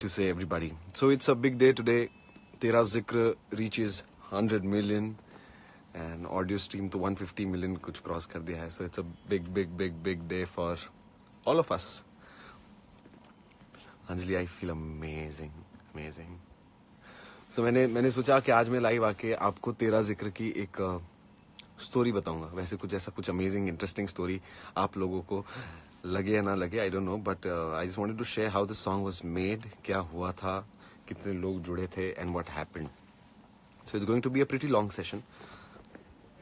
to say everybody. So it's a big day today. Tera Zikr reaches 100 million and audio stream to 150 million kuch cross kar diya hai. So it's a big, big, big, big day for all of us. Anjali, I feel amazing, amazing. So मैंने मैंने सोचा कि आज मैं live आके आपको तेरा ज़िक्र की एक स्टोरी बताऊँगा वैसे कुछ ऐसा कुछ अमेजिंग इंटरेस्टिंग स्टोरी आप लोगों को लगे या ना लगे I don't know but I just wanted to share how this song was made क्या हुआ था, कितने लोग जुड़े थे and what happened so it's going to be a pretty long session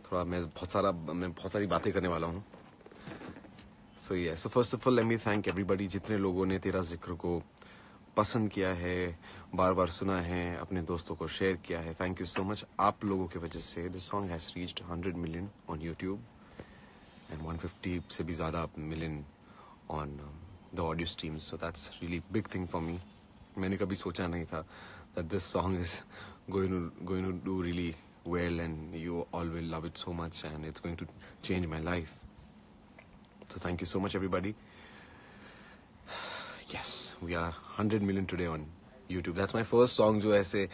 थोड़ा मैं बहुत सारा, मैं बहुत सारी बातें करने वाला हूँ। सो ये so first of all let me thank everybody जितने लोगों ने तेरा ज़िक्र को पसंद किया है बार बार सुना है, अपने दोस्तों को शेयर किया है। थैंक यू सो मच आप लोगों की वजह से this song has reached 100 million on YouTube and 150 से भी ज़्यादा million on the audio streams so that's really big thing for me मैंने कभी सोचा नहीं था that this song is going going to do really well and you all will love it so much and it's going to change my life so thank you so much everybody yes we are 100 million today on YouTube that's my first song जो ऐसे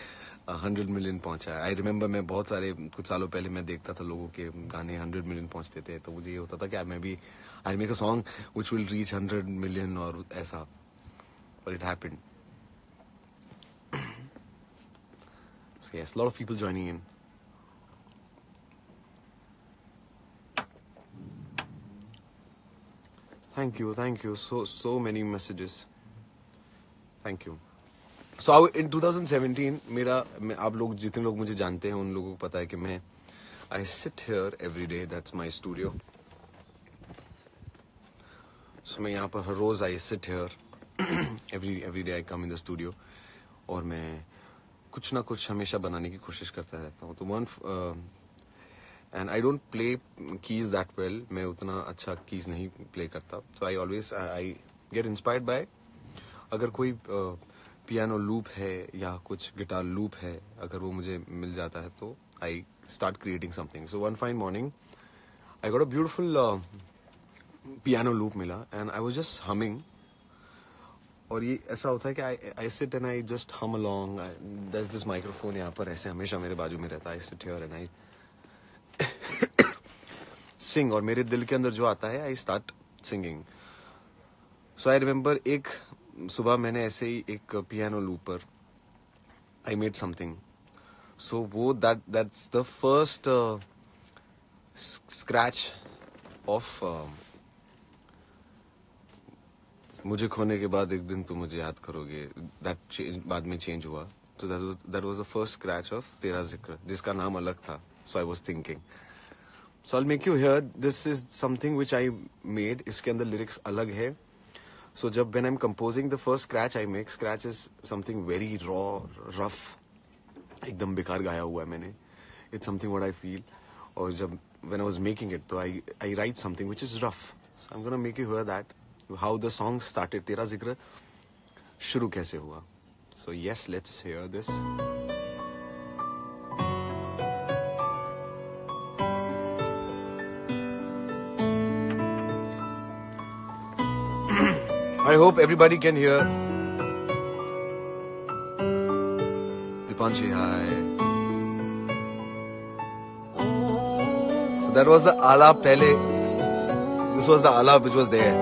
hundred million पहुँचा है I remember मैं बहुत सारे कुछ सालों पहले मैं देखता था लोगों के गाने हंड्रेड मिलियन पहुँचते थे तो मुझे ये होता था कि मैं भी I make a song which will reach hundred million और ऐसा और it happened So yes, a lot of people joining in. Thank you, thank you. So so many messages. Thank you. So in 2017 मेरा, मैं, आप लोग, जितने लोग मुझे जानते हैं, उन लोगों को पता है कि मैं, I sit here every day. That's my studio. So, मैं यहाँ पर हर रोज I sit here. every every day I come in the studio. और मैं कुछ ना कुछ हमेशा बनाने की कोशिश करता रहता हूँ तो one and I don't play keys that well मैं उतना अच्छा कीज नहीं प्ले करता so I always I get inspired by अगर कोई पियानो लूप है या कुछ गिटार लूप है, अगर वो मुझे मिल जाता है तो I start creating something so one fine morning I got a beautiful piano loop मिला and I was just humming और ये ऐसा होता है कि I I sit and I just hum along this this microphone यहाँ पर ऐसे हमेशा मेरे बाजू में रहता है. I sit here and I sing और मेरे दिल के अंदर जो आता है I start singing so I remember एक सुबह मैंने ऐसे ही एक पियानो लूप पर आई मेड समथिंग सो वो that that's the first scratch of मुझे खोने के बाद एक दिन तुम मुझे याद करोगे दैट बाद में चेंज हुआ। तो that was the first scratch of Tera Zikr, जिसका नाम अलग था। So I was thinking so I make you hear this is something which I made इसके अंदर लिरिक्स अलग है। So, जब when I am composing the first scratch I make scratch is something very raw rough एकदम बेकार गाया हुआ है मैंने। It's something what I feel और जब when I was making it तो I I write something which is rough so I make you hear that how the song started Tera Zikr शुरू कैसे हुआ? So yes let's hear this I hope everybody can hear. Dipanshi, hi. So that was the ala pele. This was the ala which was there.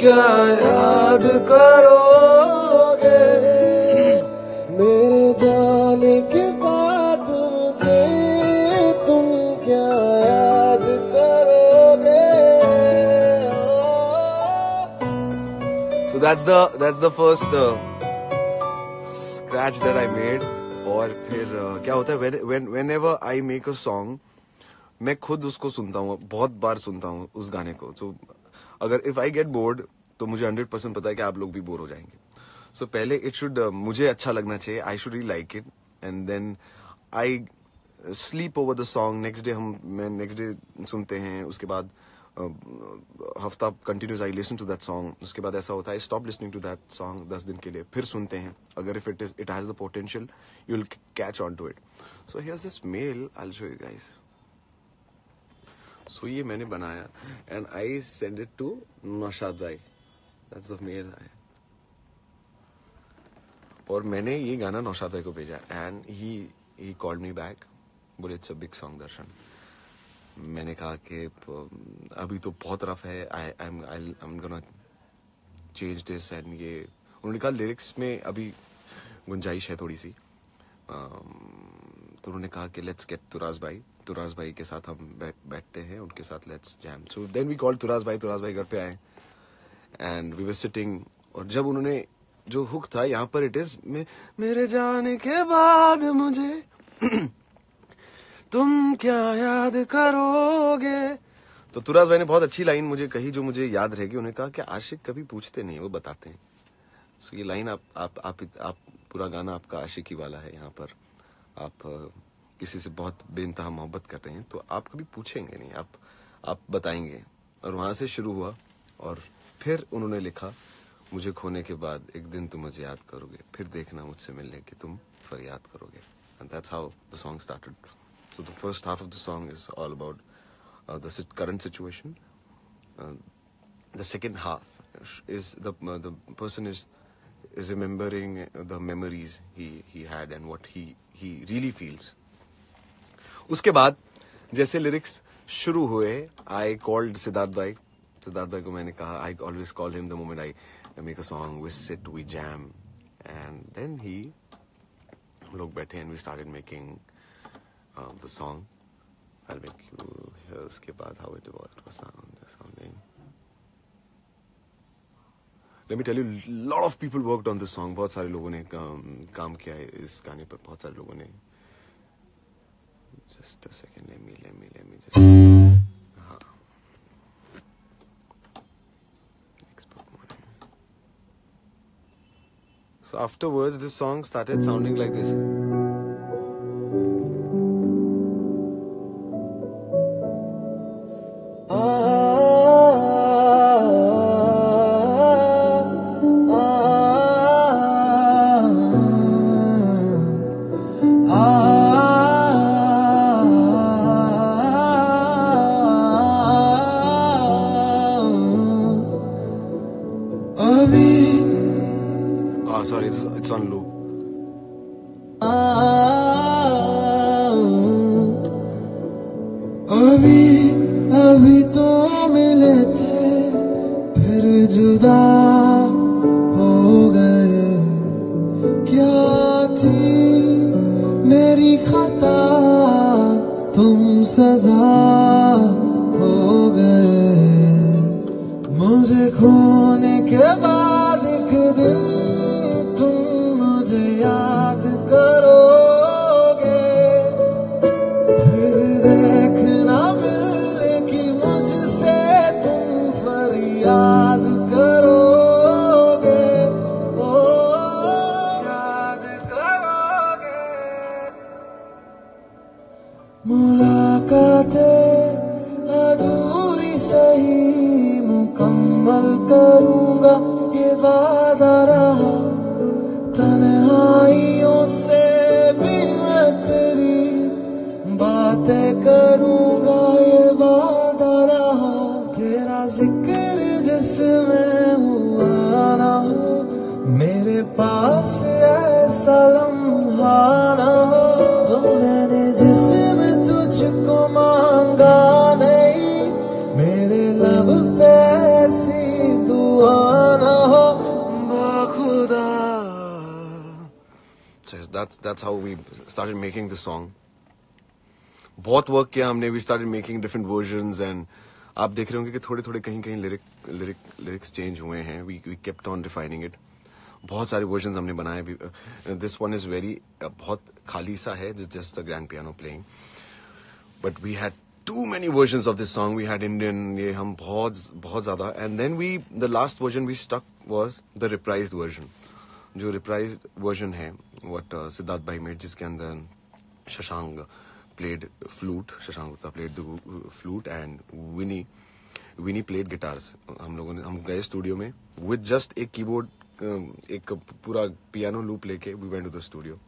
क्या याद करोगे? मेरे जाने के बाद मुझे तुम क्या याद करोगे? So that's the that's the first scratch that I made और फिर uh, क्या होता है आई मेक अ सॉन्ग मैं खुद उसको सुनता हूँ बहुत बार सुनता हूँ उस गाने को। तो अगर इफ़ आई गेट बोर्ड तो मुझे हंड्रेड परसेंट पता है कि आप लोग भी बोर हो जाएँगे। सो so, पहले इट शुड uh, मुझे अच्छा लगना चाहिए। I should really like it and then I sleep over the song next day हम मैं नेक्स्ट डे सुनते हैं। उसके बाद uh, हफ़्ता continuous I listen to that song उसके बाद ऐसा होता है stop listening to that song दस दिन के लिए। फिर सुनते हैं। अगर if it is it has the potential you will catch on to it so here's this mail I show you guys so ये मैंने बनाया। And I send it to Naushad भाई। दैट्स द मेल और मैंने ये गाना नौशाद भाई को भेजा। And he he called me back बोले it's a big song Darshan. मैंने कहा कि अभी तो बहुत रफ है। I am I am gonna change this and ये उन्होंने कहा लिरिक्स में अभी गुंजाइश है थोड़ी सी। तो उन्होंने कहा कि लेट्स गेट तुराज भाई तुराज भाई के साथ हम बैठ बैठते हैं उनके साथ let's jam so then we call Turaj भाई तुराज भाई घर पे आए। एंड वी वर सिटिंग और जब उन्होंने जो हुक था यहाँ पर इट इज़ मे, मेरे जाने के बाद मुझे तुम क्या याद करोगे? तो तुराज भाई ने बहुत अच्छी लाइन मुझे कही जो मुझे याद रहेगी उन्होंने कहा कि आशिक कभी पूछते नहीं वो बताते हैं। सो so, ये लाइन आप आप आप, आप पूरा गाना आपका आशिकी वाला है यहाँ पर। आप किसी से बहुत बेनतहा मोहब्बत कर रहे हैं तो आप कभी पूछेंगे नहीं। आप आप बताएँगे। और वहाँ से शुरू हुआ और फिर उन्होंने लिखा मुझे खोने के बाद एक दिन तुम मुझे याद करोगे फिर देखना मुझसे मिलने की तुम फरियाद करोगे। That's how the song started the song is all about uh, the current situation. Uh, the second half is the uh, the person is remembering the memories he he had and what he he really feels. उसके बाद जैसे lyrics शुरू हुए I called Siddharth भाई सिद्धार्थ भाई को मैंने कहा I always call him the moment I make a song we sit we jam and then he लोग बैठे and we started making um, the song. I'll make you hear uske baad how it was, was let me tell you lot of people worked on this song बहुत सारे लोगों ने काम किया है इस गाने पर, बहुत सारे लोगों ने। Just a second let me let me let me just So afterwards, this song started sounding like this. तुम सजा हो गए। मुझे खोने के बाद that's how we started making the song. बहुत वर्क किया हमने we started making different versions and आप देख रहे होंगे कि थोड़े थोड़े कहीं कहीं लिरिक लिरिक लिरिक्स चेंज हुए हैं we we kept on refining it बहुत सारे वर्जन हमने बनाए दिस वन इज़ वेरी बहुत खाली सा है just the grand piano playing but we had too many versions of this song. We had Indian, ये हम बहुत बहुत ज़्यादा and then we the last version we stuck was the reprised version. जो रिप्राइज वर्जन है what uh, Siddharth Bhai made जिसके अंदर Shashank played flute, Shashank Gupta played the uh, flute and Winnie Winnie played guitars. हम लोगों ने हम गए studio में with just एक कीबोर्ड एक पूरा पियानो लूप लेके we went to the studio.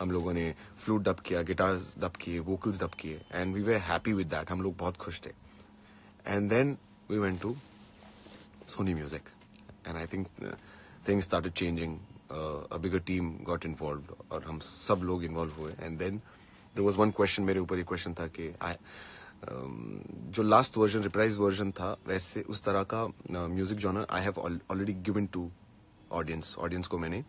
हम लोगों ने फ्लूट डब किया गिटार डब किए वोकल्स डब किए and we were happy with that हम लोग बहुत खुश थे and then we went to Sony music and I think things started changing a bigger team got involve और हम सब लोग इन्वॉल्व हुए। And then there was one question मेरे ऊपर एक क्वेश्चन था कि आई जो लास्ट वर्जन रिप्राइज वर्जन था, वैसे उस तरह का music genre I have already given to audience audience को मैंने।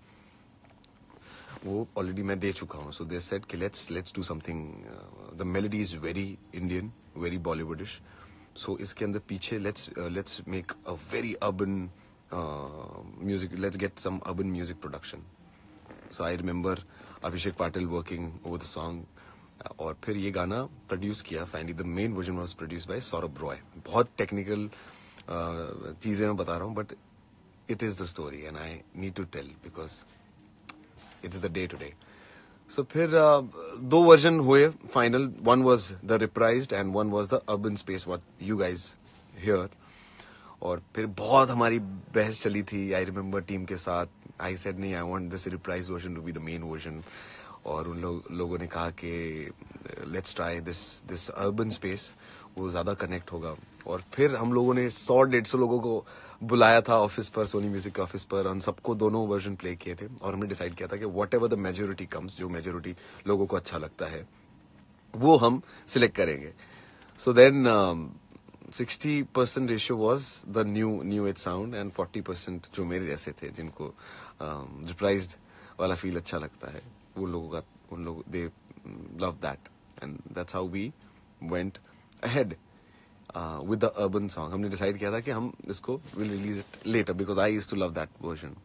वो ऑलरेडी मैं दे चुका हूँ। सो दे सेट कि let's let's do something the melody is very Indian very Bollywoodish so इसके अंदर पीछे let's let's make a very urban music let's get some urban music production so I remember Abhishek Patil working over the song और फिर ये गाना produce किया finally the main version was produce by Saurabh Roy बहुत technical uh, चीज़ें मैं बता रहा हूँ but it is the story and I need to tell because it's the day to day so फिर uh, दो वर्जन हुए final one was the reprise and one was the urban space what you guys hear और फिर बहुत हमारी बहस चली थी आई रिमेम्बर टीम के साथ। आई सेड नहीं I want this reprise version to be the main version और उन लोग, लोगों ने कहा कि let's try this this urban space वो ज़्यादा कनेक्ट होगा. और फिर हम लोगों ने सौ, डेढ़ सौ लोगों को बुलाया था ऑफ़िस पर सोनी म्यूज़िक के ऑफ़िस पर हम सबको दोनों वर्जन प्ले किए थे। और हमने डिसाइड किया था कि whatever the majority comes जो मेजोरिटी लोगों को अच्छा लगता है, वो हम सिलेक्ट करेंगे। So so then sixty percent ratio was the new new age sound and forty percent जो मेरे जैसे थे जिनको रिप्राइज um, वाला फील अच्छा लगता है वो लोगों का उन लोग they love that and that's how we went ahead with the urban song हमने डिसाइड किया था कि हम इसको will release it later because I use to love that version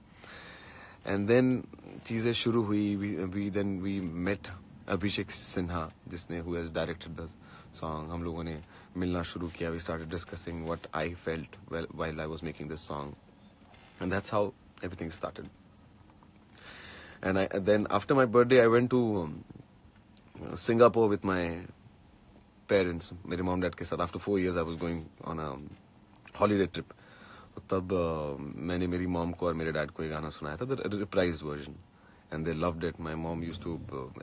and then चीज़ें शुरू हुई we then we met Abhishek Sinha जिसने who has directed the song हम लोगों ने मिलना शुरू किया। We started discussing what I felt while I was making this song and that's how everything started and I then after my birthday I went to um, Singapore with my parents मेरे mom dad के साथ। After four years I was going on a holiday trip तब uh, मैंने मेरी mom को और मेरे dad को ये गाना सुनाया था the reprise version and they loved it my mom used to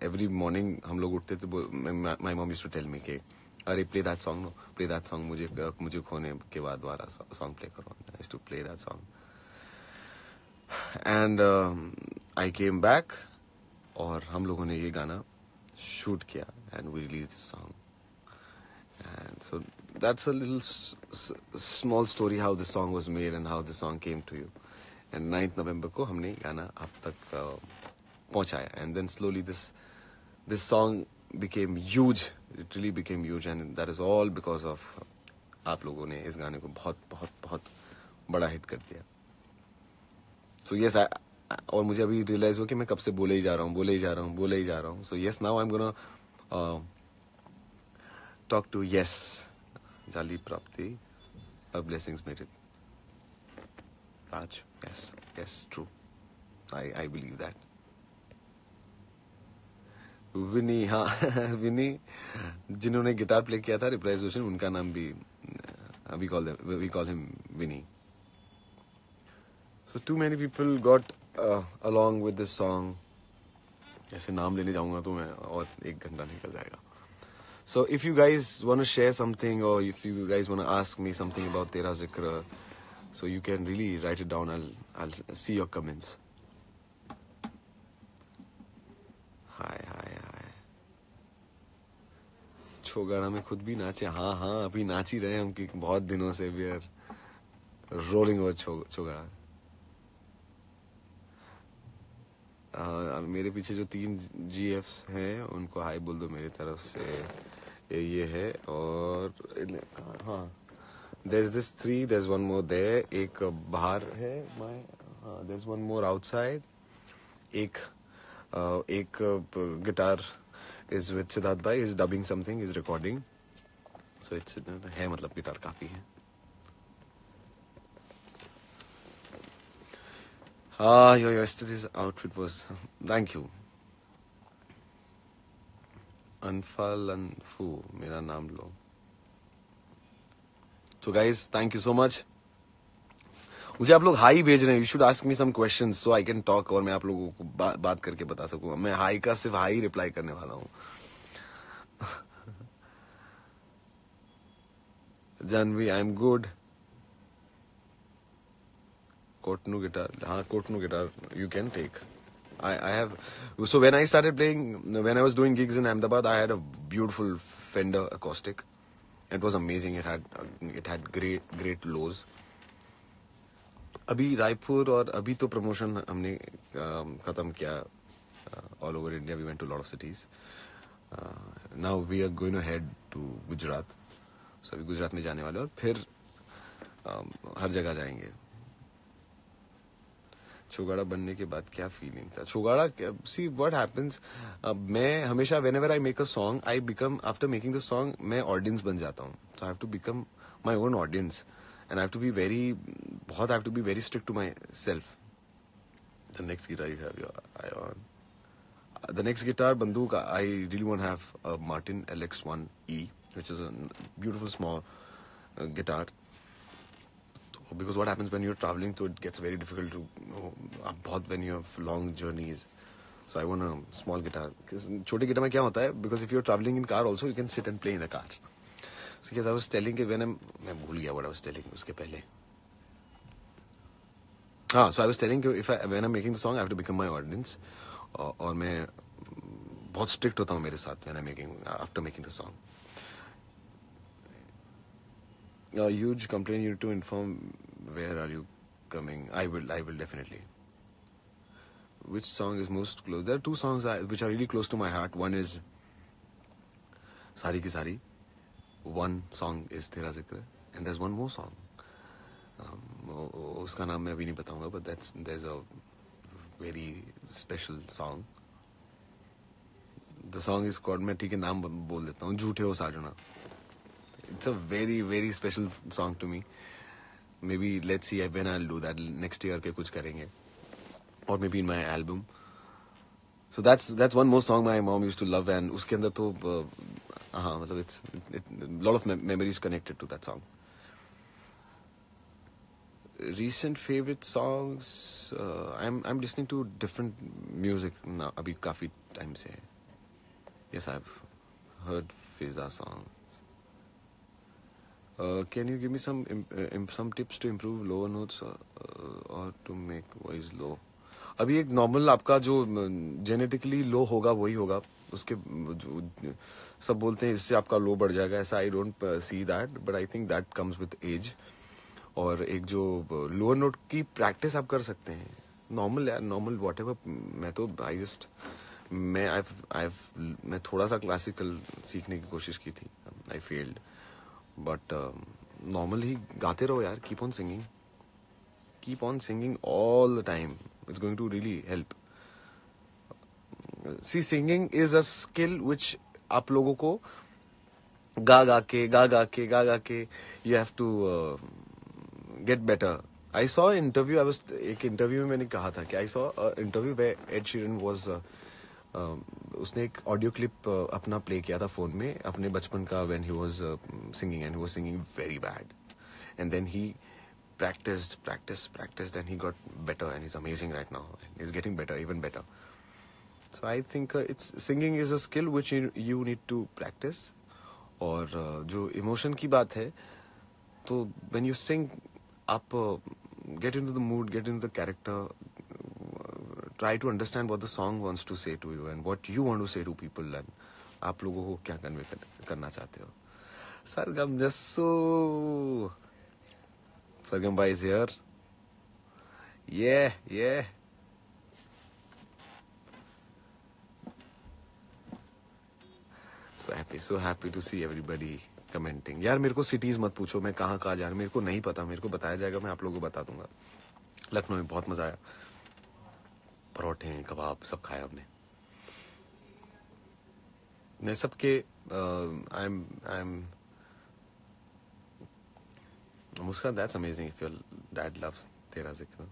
every morning हम लोग उठते थे my mom used to tell me के, अरे play that song no play that song मुझे मुझे खोने के बाद वाला सॉन्ग प्ले करो. To play that song and I came back और हम लोगों ने ये गाना शूट किया and we release this song And so that's a little small story how the song was made and how the song came to you. And 9th November ko humne गाना आप तक पहुँचाया and then slowly this this song became huge it really became huge and that is all because of आप लोगों ने इस गाने को बहुत बहुत बहुत बड़ा हिट कर दिया। सो so, यस yes, और मुझे अभी रियलाइज़ हो कि मैं कब से बोले ही जा रहा हूँ बोले ही जा रहा हूँ बोले ही जा रहा हूँ। So yes now I am gonna talk to yes जाली प्राप्ति blessings made it yes yes true I I believe that Vinny हाँ विनी, जिन्होंने गिटार प्ले किया था रिप्राइज ओशन उनका नाम भी we call we call him Vinny so too many people got along with this song ऐसे नाम लेने जाऊँगा तो मैं और एक घंटा निकल जाएगा। So if you guys want share something और if you guys want ask me something about Tera Zikr so you can really write it down I see your comments hi hi hi Chogada में खुद भी नाचे। हाँ हाँ अभी नाच ही रहे हम कि बहुत दिनों से we are rolling over Chogada. मेरे पीछे जो तीन जी हैं, उनको हाई बोल दो मेरी तरफ़ से। ये है और हाँ this three there is one more दे एक बाहर है my there is one more outside एक एक गिटार इज़ विद सिद्धार्थ भाई is dubbing something is recording so it's है मतलब गिटार काफ़ी है Ah, your yesterday's outfit was. Thank you. Anfal Anfu, मेरा नाम लो. So guys, thank you so much. मुझे आप लोग हाई भेज रहे हैं you should ask me some question so I can talk और मैं आप लोगों को बा, बात करके बता सकूँगा मैं हाई का सिर्फ़ हाई रिप्लाई करने वाला हूँ Jahnavi I am good Kotnu guitar. हाँ Kotnu guitar you can take. I, I have so when I started playing when I was doing gigs in Ahmedabad I had a beautiful Fender acoustic. It was amazing. It had it had great great lows. अभी रायपुर और अभी तो promotion हमने खत्म किया all over India we went to lot of cities now we are going head to Gujarat सभी गुजरात में जाने वाले और फिर uh, हर जगह जाएँगे। छोगाड़ा बनने के बाद क्या फीलिंग था? छोगाड़ा सी व्हाट हैपेंस मैं हमेशा whenever I make a song I become after making the song मैं ऑडियंस बन जाता हूँ। So I have to become my own audience and have to be very बहुत have to be very strict to myself the next guitar you have your the next guitar बंदूक I really want have a Martin LX 1 E which is a small guitar because what happens when you are to it gets very difficult to आप बहुत when you have long journeys so I want a small guitar छोटे guitar में क्या होता है because if you are travelling in car also you can sit and play in the car yes I was telling when I'm मैं भूल गया I was telling उसके पहले हाँ I was telling if I when I'm making the song I have to become my audience और मैं बहुत strict होता हूँ मेरे साथ after making the song a huge complaint you need to inform where are you coming i will i will definitely which song is most close there are two songs which are really close to my heart one is sari ki sari one song is तेरा ज़िक्र and दस one more song उसका नाम मैं अभी नहीं बताऊँगा but that's that's a very special song the song is called मैं ठीक है नाम बोल देता हूँ झूठे हो साजना it's a very very special song to me maybe let see I when I do that next year के कुछ करेंगे और maybe in my album so that's that's one most song my mom used to love and उसके अंदर तो हाँ मतलब it's lot of memories connected to that song recent favourite songs I am I am listening to different music अभी काफ़ी time से yes I heard Fiza song can you give me some some tips to improve lower notes और to make voice low अभी एक normal आपका जो genetically लो होगा, वही होगा। उसके सब बोलते हैं, इससे आपका लो बढ़ जाएगा। ऐसा I don't see that but I think that comes with age और एक जो लोअर नोट की प्रैक्टिस आप कर सकते हैं। नॉर्मल नॉर्मल वॉट एवर मैं तो आई जस्ट मैं आई आई मैं थोड़ा सा क्लासिकल सीखने की कोशिश की थी। आई फेल्ड बट नॉर्मल ही गाते रहो यार keep on singing keep on singing all the time it's going to really help see singing is a skill which आप लोगों को गा गा के, गा गा के, गा गा के you have to get better I saw interview I एक इंटरव्यू में मैंने कहा था कि I saw interview way Ed Sheeran was उसने एक ऑडियो क्लिप अपना प्ले किया था फ़ोन में, अपने बचपन का when he was singing and he was singing very bad and then he practiced practiced practiced and he got better and he's amazing right now he's getting better even better so i think uh, it's singing is a skill which you, you need to practice और uh, जो emotion की बात है तो when you sing आप uh, get into the mood get into the character try to understand what the song wants to say to you and what you want to say to people and आप लोगों को क्या convey करना चाहते हो सरगम जस्सो सरगम भाई is here ये ये so happy so happy to see everybody commenting यार, मेरे को सिटीज़ मत पूछो, मैं कहाँ कहाँ जा रहा मेरे को नहीं पता, मेरे को बताया जाएगा, मैं आप लोगों को बता दूँगा। लखनऊ में बहुत मज़ा आया। परोठे कबाब, सब खाया हमने। मैं सबके I am I am Muskan, that's amazing if your dad loves Tera Zikr.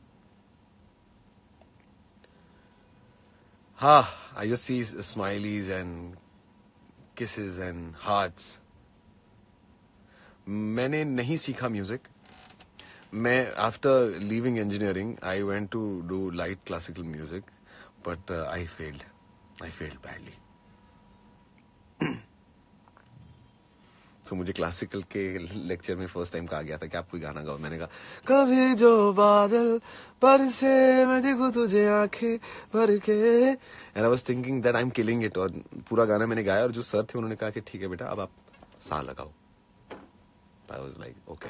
Ah, I just see smileys and kisses and hearts. मैंने नहीं सीखा म्यूज़िक मैं after leaving engineering I went to do light classical music but I failed I failed badly तो मुझे classical के lecture में first time कहा गया था कि आप कोई गाना गाओ। मैंने कहा, कभी जो बादल पर से मैं देखू तुझे आँखें भर के। And I was thinking that I am killing it और पूरा गाना मैंने गाया और जो सर थे उन्होंने कहा कि, ठीक है बेटा, अब आप सा लगाओ। I was like okay